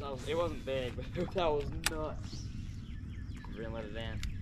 was, it wasn't big, but that was nuts. We're gonna.